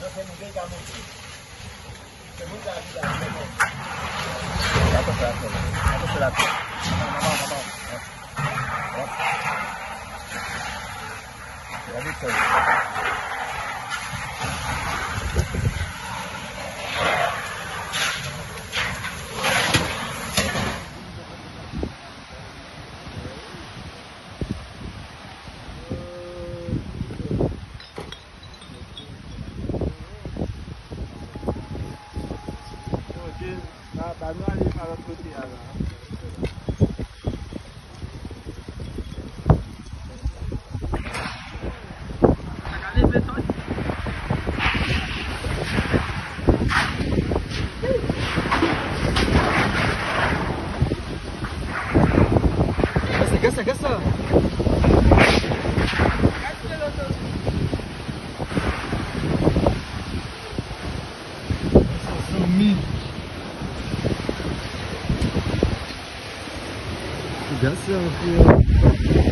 no se nos diga mucho. Se mucha vida. Gato plato, gato plato. No, no, no, no. Ya listo. Buscando a la fruteada. Gasta, gasta, Gracias.